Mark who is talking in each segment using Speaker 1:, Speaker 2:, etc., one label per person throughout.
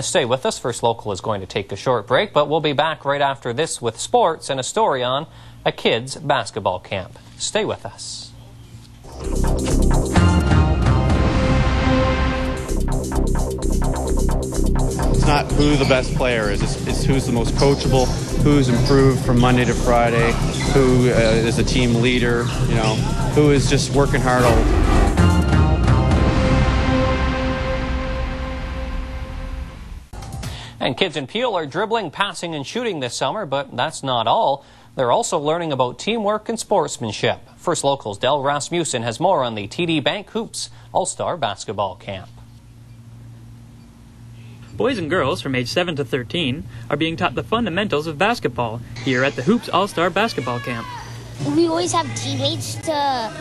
Speaker 1: Stay with us. First Local is going to take a short break, but we'll be back right after this with sports and a story on a kids' basketball camp. Stay with us.
Speaker 2: It's not who the best player is, it's, it's who's the most coachable, who's improved from Monday to Friday, who uh, is a team leader, you know, who is just working hard all
Speaker 1: And kids in Peel are dribbling, passing, and shooting this summer, but that's not all. They're also learning about teamwork and sportsmanship. First Local's Del Rasmussen has more on the TD Bank Hoops All-Star Basketball Camp.
Speaker 3: Boys and girls from age 7 to 13 are being taught the fundamentals of basketball here at the Hoops All-Star Basketball Camp.
Speaker 4: We always have teammates to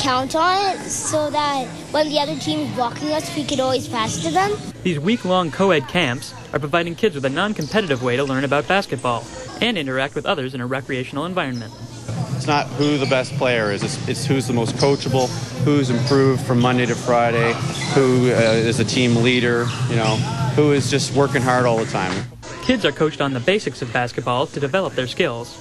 Speaker 4: count on it so that when the other team is blocking us, we can always pass to them.
Speaker 3: These week-long co-ed camps are providing kids with a non-competitive way to learn about basketball and interact with others in a recreational environment.
Speaker 2: It's not who the best player is, it's, it's who's the most coachable, who's improved from Monday to Friday, who uh, is a team leader, you know, who is just working hard all the time.
Speaker 3: Kids are coached on the basics of basketball to develop their skills.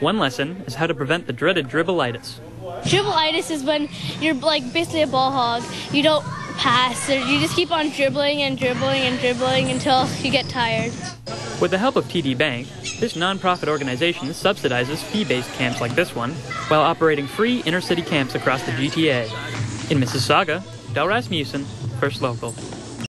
Speaker 3: One lesson is how to prevent the dreaded dribbleitis.
Speaker 5: Dribbleitis is when you're like basically a ball hog. You don't pass, you just keep on dribbling and dribbling and dribbling until you get tired.
Speaker 3: With the help of TD Bank, this nonprofit organization subsidizes fee-based camps like this one while operating free inner-city camps across the GTA. In Mississauga, Del Rasmussen, First Local.